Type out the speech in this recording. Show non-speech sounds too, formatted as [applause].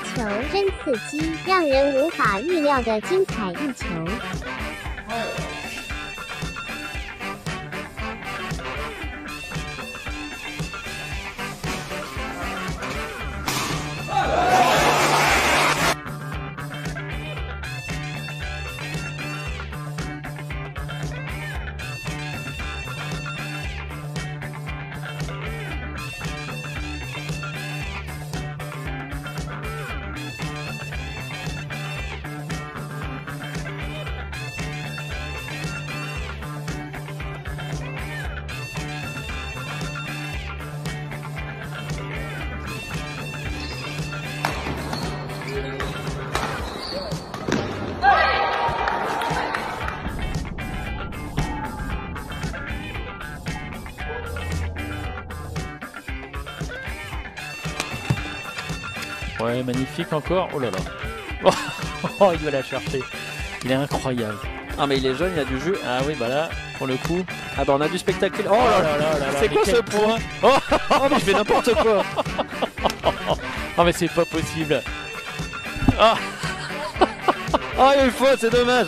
球真刺激，让人无法预料的精彩一球。Ouais, magnifique encore. Oh là là. [laughs] Oh, il va la chercher. Il est incroyable. Ah mais il est jeune, il a du jeu. Ah oui, bah là, pour le coup. Ah bah on a du spectacle. Oh là là là là C'est quoi ce point [laughs] Oh, Oh mais je fais n'importe quoi [laughs] oh, mais c'est pas possible. Oh il est faux, c'est dommage